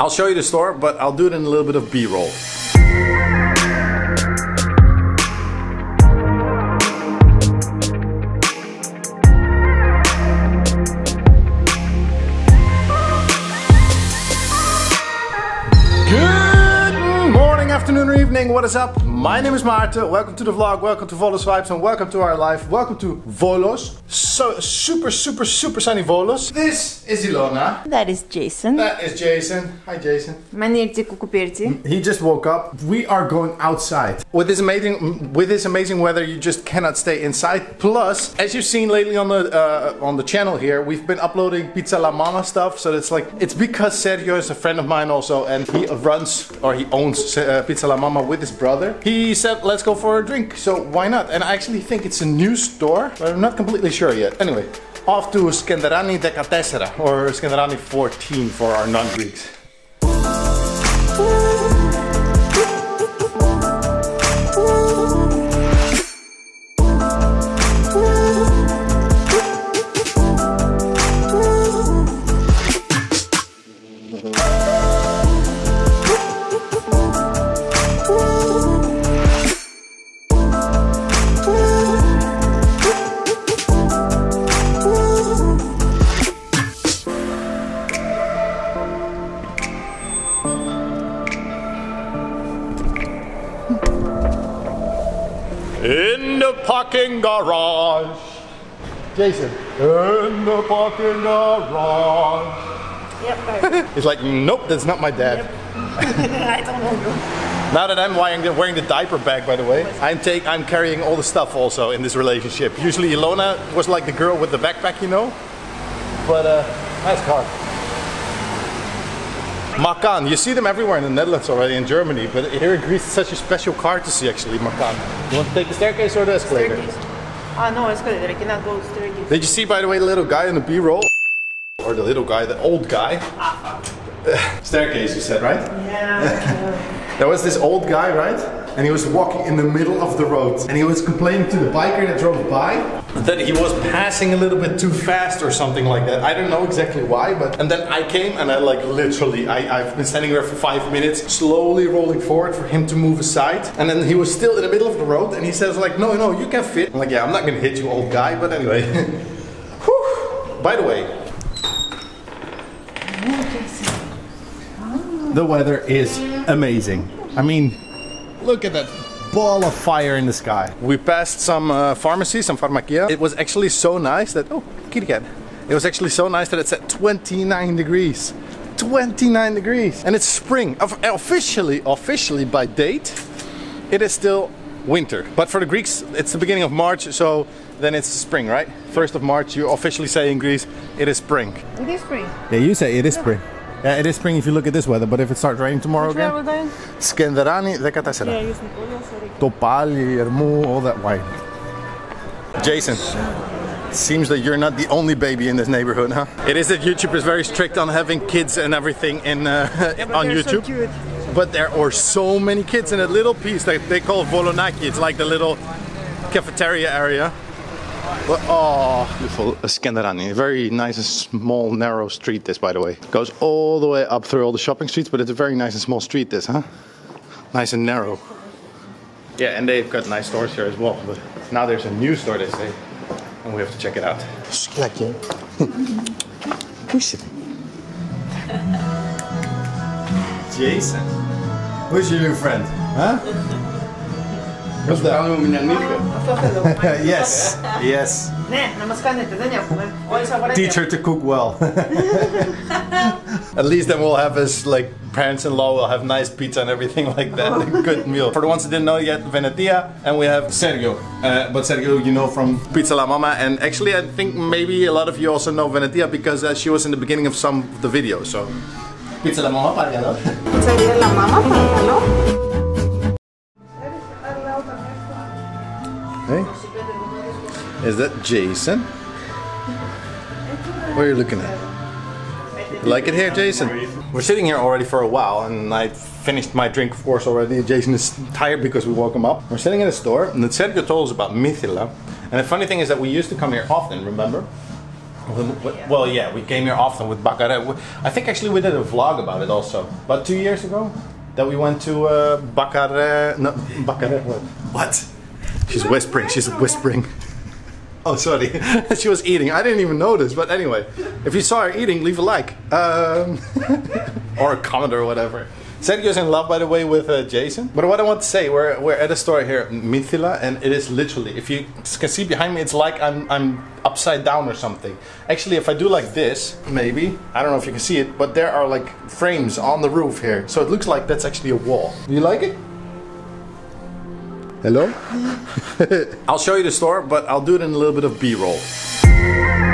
I'll show you the store, but I'll do it in a little bit of B-roll. Evening. What is up? My name is Maarten. Welcome to the vlog. Welcome to Volos Vibes, and welcome to our life. Welcome to Volos. So super, super, super sunny Volos. This is Ilona. That is Jason. That is Jason. Hi, Jason. Manirti Kukupirti. He just woke up. We are going outside. With this amazing, with this amazing weather, you just cannot stay inside. Plus, as you've seen lately on the uh, on the channel here, we've been uploading Pizza La Mamma stuff. So it's like it's because Sergio is a friend of mine also, and he runs or he owns uh, Pizza La Mamma with his brother. He said, "Let's go for a drink." So why not? And I actually think it's a new store, but I'm not completely sure yet. Anyway. Off to Skenderani Decatessera, or Skenderani 14 for our non-Greeks. The parking garage. Jason. In the parking garage. Yep, He's like, nope, that's not my dad. I don't know. Now that I'm wearing the, wearing the diaper bag, by the way, I'm take I'm carrying all the stuff also in this relationship. Usually Ilona was like the girl with the backpack, you know. But uh, nice car. Macan, you see them everywhere in the Netherlands already, in Germany, but here in Greece it's such a special car to see actually, Macan. You want to take the staircase or the escalator? Staircase. Ah, no, escalator. I cannot go staircase. Did you see, by the way, the little guy in the B-roll? Or the little guy, the old guy? Staircase, you said, right? Yeah. There was this old guy, right? And he was walking in the middle of the road. And he was complaining to the biker that drove by that he was passing a little bit too fast or something like that. I don't know exactly why, but. And then I came and I, like, literally, I, I've been standing there for five minutes, slowly rolling forward for him to move aside. And then he was still in the middle of the road and he says, like, no, no, you can fit. I'm like, yeah, I'm not gonna hit you, old guy, but anyway. Whew. By the way, The weather is amazing. I mean, look at that ball of fire in the sky. We passed some uh, pharmacies, some pharmakia. It was actually so nice that, oh, kitty cat. It was actually so nice that it's at 29 degrees. 29 degrees. And it's spring. Of- Officially, officially by date, it is still winter. But for the Greeks, it's the beginning of March, so then it's spring, right? First of March, you officially say in Greece, it is spring. It is spring. Yeah, you say it is spring. Yeah, it is spring if you look at this weather, but if it starts raining tomorrow Where again, are? Skenderani Decatessera. Yeah, use Nicolia, sorry. Topali, Ermu, all that wine. Jason, seems that you're not the only baby in this neighborhood, huh? It is that YouTube is very strict on having kids and everything in uh, But on they're so YouTube. cute. But there are so many kids in a little piece that they call Volonaki. It's like the little cafeteria area. But, oh, beautiful Skenderani. Very nice and small, narrow street. This, by the way, goes all the way up through all the shopping streets. But it's a very nice and small street. This, huh? Nice and narrow. Yeah, and they've got nice stores here as well. But now there's a new store, they say, and we have to check it out. Sklatje. Push it. Jason. Who's your new friend? Huh? What's that? yes, yes. Teach her to cook well. At least then we'll have his like parents-in-law will have nice pizza and everything like that. A good meal. For the ones who didn't know yet, Venetia, and we have Sergio. Uh, but Sergio, you know from Pizza La Mamma, and actually I think maybe a lot of you also know Venetia because uh, she was in the beginning of some of the videos. So. Pizza La Mamma para La Mama Hey, is that Jason? What are you looking at? Like it here, Jason? We're sitting here already for a while, and I finished my drink, of course, already. Jason is tired because we woke him up. We're sitting in a store, and Sergio told us about Mythila. And the funny thing is that we used to come here often, remember? Well, yeah, we came here often with BaCaRe. I think actually we did a vlog about it also. About two years ago, that we went to uh, BaCaRe. No, BaCaRe. What? What? She's whispering. She's whispering. Oh, sorry. she was eating. I didn't even notice. But anyway, if you saw her eating, leave a like. Um, or a comment or whatever. Sergio's in love, by the way, with uh, Jason. But what I want to say, we're, we're at a store here, Mythila, and it is literally, if you can see behind me, it's like I'm, I'm upside down or something. Actually, if I do like this, maybe, I don't know if you can see it, but there are like frames on the roof here. So it looks like that's actually a wall. Do you like it? Hello? I'll show you the store, but I'll do it in a little bit of B-roll. As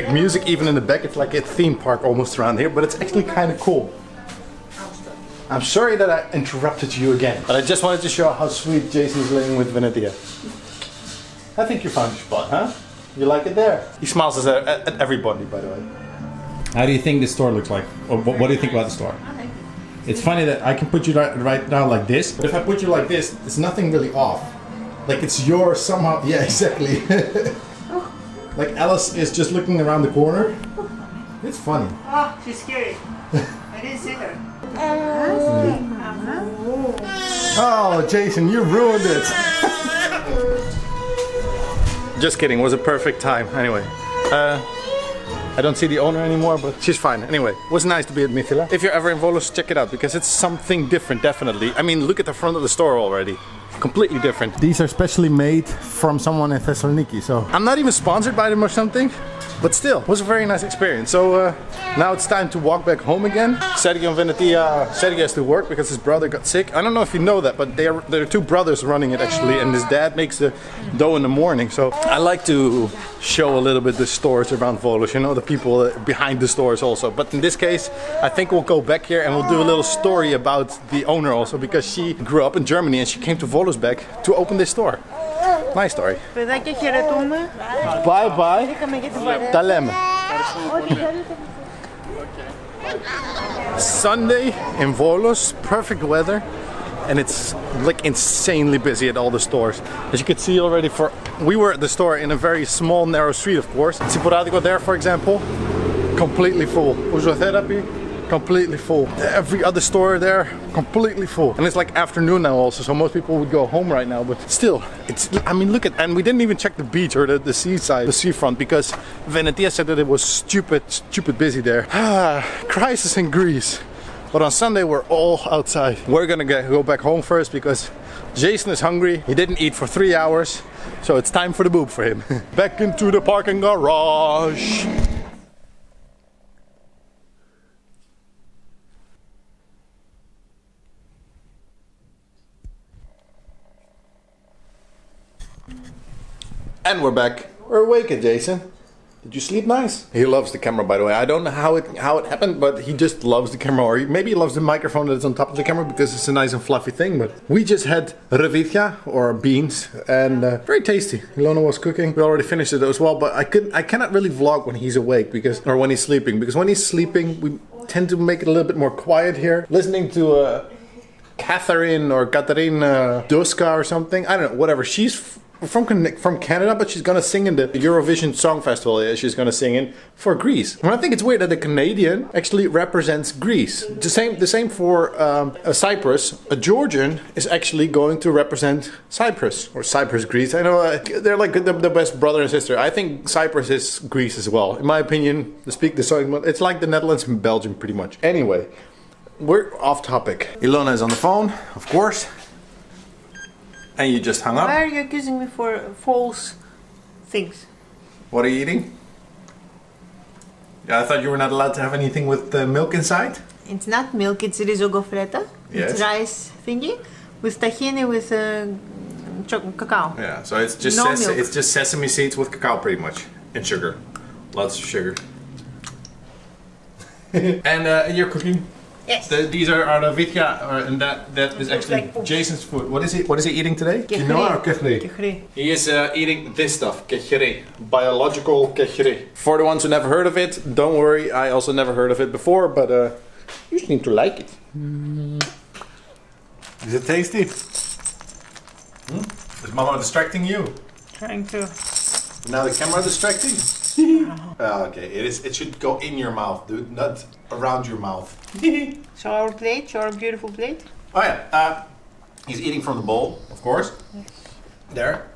epic music even in the back. It's like a theme park almost around here, but it's actually kind of cool. I'm sorry that I interrupted you again, but I just wanted to show how sweet Jason's living with Venetia. I think you found your spot, huh? You like it there? He smiles at, at, at everybody, by the way. How do you think the store looks like? Or what, what do you think about the store? It's funny that I can put you right, right now like this, but if I put you like this, it's nothing really off. Like it's yours somehow. Yeah, exactly. like Alice is just looking around the corner. It's funny. Oh, she's scary. I didn't see her. Oh, Jason, you ruined it. Just kidding. It was a perfect time. Anyway, uh, I don't see the owner anymore, but she's fine. Anyway, it was nice to be at Mythila. If you're ever in Volos, check it out because it's something different, definitely. I mean, look at the front of the store already. Completely different. These are specially made from someone in Thessaloniki, so I'm not even sponsored by them or something. But still, it was a very nice experience. So uh, now it's time to walk back home again. Sergio and Venetia, Sergio has to work because his brother got sick. I don't know if you know that, but they are, there are two brothers running it actually, and his dad makes the dough in the morning. So I like to show a little bit the stores around Volos, you know, the people behind the stores also. But in this case, I think we'll go back here and we'll do a little story about the owner also, because she grew up in Germany and she came to Volos back to open this store. Nice story. Παιδάκια χαιρετούμε. Bye bye. Είχαμε και την παρέα. Τα λέμε. Sunday in Volos, perfect weather, and it's like insanely busy at all the stores. As you can see already, for we were at the store in a very small, narrow street, of course. Ciporadico there, for example, completely full. Therapy, completely full. Every other store there, completely full. And it's like afternoon now also, so most people would go home right now. But still, it's, I mean, look at, and we didn't even check the beach or the, the seaside, the seafront, because Venetia said that it was stupid, stupid busy there. Ah, crisis in Greece. But on Sunday we're all outside. We're gonna get, go back home first because Jason is hungry. He didn't eat for three hours, so it's time for the boob for him. back into the parking garage. And we're back. We're awake, Jason. Did you sleep nice? He loves the camera, by the way. I don't know how it how it happened, but he just loves the camera, or maybe he loves the microphone that's on top of the camera because it's a nice and fluffy thing. But we just had revitja or beans, and uh, very tasty. Ilona was cooking. We already finished it as well, but I could I cannot really vlog when he's awake because or when he's sleeping because when he's sleeping we tend to make it a little bit more quiet here, listening to. Uh, Catherine or Katarina Duska or something. I don't know, whatever. She's from from Canada, but she's gonna sing in the Eurovision Song Festival. Yeah, she's gonna sing in for Greece. And I think it's weird that a Canadian actually represents Greece. The same, the same for um, a Cyprus. A Georgian is actually going to represent Cyprus or Cyprus, Greece. I know uh, they're like the, the best brother and sister. I think Cyprus is Greece as well. In my opinion, to speak the song, it's like the Netherlands and Belgium, pretty much. Anyway. We're off topic. Ilona is on the phone, of course. And you just hung up. Why are you accusing me for false things? What are you eating? Yeah, I thought you were not allowed to have anything with uh, milk inside. It's not milk, it's risotto. Yes. It's rice thingy with tahini with uh, cacao. Yeah, so it's just No it's just sesame seeds with cacao, pretty much, and sugar, lots of sugar. and uh, you're cooking. Yes. The, these are, are the vitja, or, and that that is looks actually like. Jason's food. What is he? What is he eating today? Kechri. Quinoa or kechri? Kechri. He is uh, eating this stuff, kechri, biological kechri. For the ones who never heard of it, don't worry. I also never heard of it before, but uh, you seem to like it. Is it tasty? Hmm? Is Mama distracting you? Trying to. Now the camera distracting? Ah, okay, it is. It should go in your mouth, dude, not around your mouth. Show our plate, show our beautiful plate. Oh yeah, uh, he's eating from the bowl, of course. There,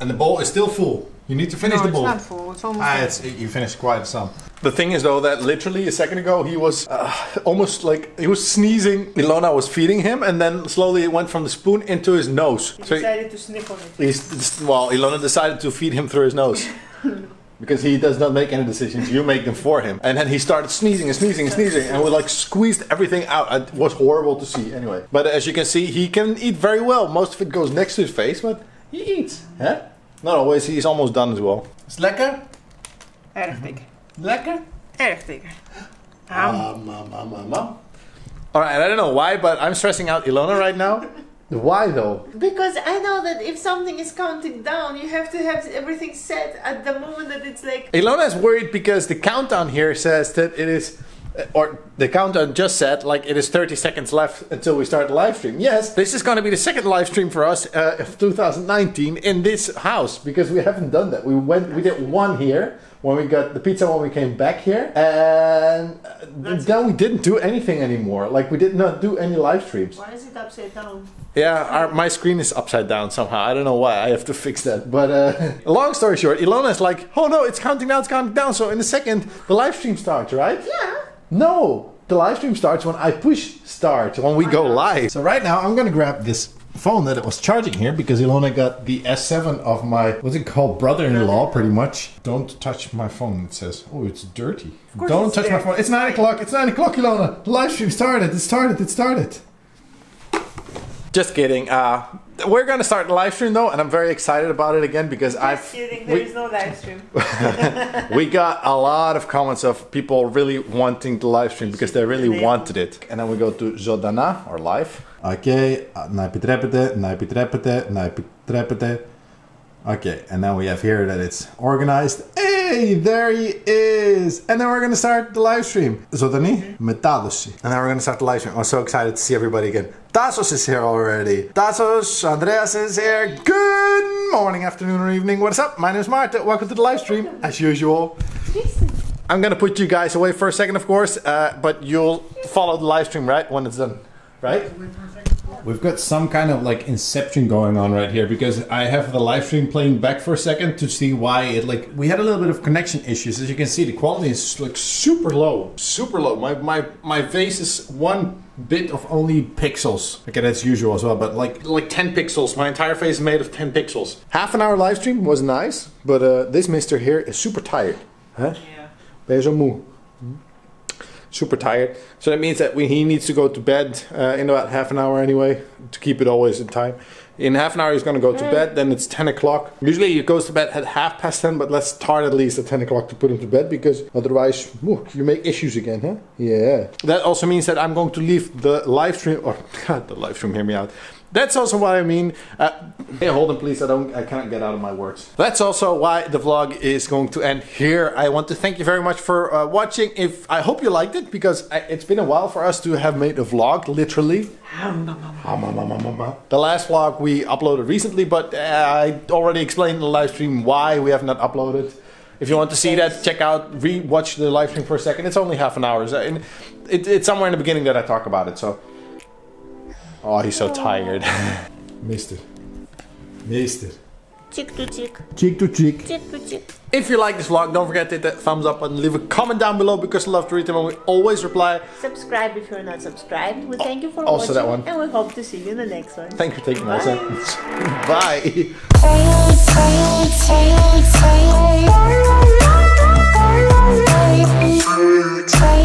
and the bowl is still full. You need to finish no, the it's bowl. not full, it's almost Ah, it's, you finished quite some. The thing is, though, that literally a second ago he was uh, almost like he was sneezing. Ilona was feeding him, and then slowly it went from the spoon into his nose. He So he- decided to sniff on it. He's well, Ilona decided to feed him through his nose. Because he does not make any decisions, you make them for him. And then he started sneezing and sneezing and sneezing, and we like squeezed everything out. It was horrible to see, anyway. But as you can see, he can eat very well. Most of it goes next to his face, but he eats. Huh? Not always. He's almost done as well. It's lekker. Erg dikker. Lekker. Erg dikker. Um, Um, um, um, um, um. All right, I don't know why, but I'm stressing out Ilona right now. Why though? because I know that if something is counting down, you have to have everything set at the moment that it's like. Ilona is worried because the countdown here says that it is, or the countdown just said like it is 30 seconds left until we start the live stream. Yes, this is going to be the second live stream for us uh, of 2019 in this house because we haven't done that. We went, we did one here when we got the pizza when we came back here, and uh, then we didn't do anything anymore. Like we did not do any live streams. Why is it upside down? Yeah, our, my screen is upside down somehow. I don't know why. I have to fix that. But uh, long story short, Ilona is like, oh no, it's counting down, it's counting down. So in a second, the live stream starts, right? Yeah. No, the live stream starts when I push start, when we go live. So right now, I'm gonna grab this phone that it was charging here because Ilona got the S7 of my, what's it called, brother-in-law, pretty much. Don't touch my phone, it says. Oh, it's dirty. Don't it's touch my phone. It's 9 o'clock, it's 9 o'clock, Ilona. The live stream started, it started, it started. Just kidding. Uh, we're gonna start the live stream though, and I'm very excited about it again because I've Just kidding, there we, is no live stream. we got a lot of comments of people really wanting the live stream because they really wanted it. And then we go to Zodana or live. Okay, najpitrepete, najpitrepete, najpitrepete. Okay, and now we have here that it's organized. Hey, there he is! And then we're gonna start the live stream. Zodani, metadosi. And then we're gonna start the live stream. I'm so excited to see everybody again. Tassos is here already. Tassos, Andreas is here. Good morning, afternoon, or evening. What's up? My name is Maarten. Welcome to the live stream, as usual. I'm gonna put you guys away for a second, of course, uh, but you'll follow the live stream, right? When it's done, right? We've got some kind of like inception going on right here because I have the live stream playing back for a second to see why it like we had a little bit of connection issues. As you can see, the quality is like super low, super low. My my my face is one bit of only pixels. Okay, that's usual as well, but like Like 10 pixels. My entire face is made of 10 pixels. Half an hour live stream was nice, but uh, this mister here is super tired. Huh? Yeah. Ben je zo moe? Super tired. So that means that we, he needs to go to bed uh, in about half an hour anyway, to keep it always in time. In half an hour, he's going to go to bed, then it's 10 o'clock. Usually he goes to bed at half past 10, but let's start at least at 10 o'clock to put him to bed because otherwise whew, you make issues again, huh? Yeah. That also means that I'm going to leave the live stream, or God, the live stream, hear me out. That's also what I mean. Uh, hey, hold on, please. I don't. I cannot get out of my words. That's also why the vlog is going to end here. I want to thank you very much for uh, watching. If I hope you liked it because I, it's been a while for us to have made a vlog, literally. The last vlog we uploaded recently, but uh, I already explained in the live stream why we have not uploaded. If you want to see that, check out, re-watch the live stream for a second. It's only half an hour. So, and it, it's somewhere in the beginning that I talk about it. So, Oh, he's so tired. Missed it. Missed it. Cheek to cheek. Cheek to cheek. Cheek to cheek. If you like this vlog, don't forget to hit that thumbs up and leave a comment down below because I love to read them and we always reply. Subscribe if you're not subscribed. We thank you for also watching. that one. And we hope to see you in the next one. Thank you for taking my sentence. Bye.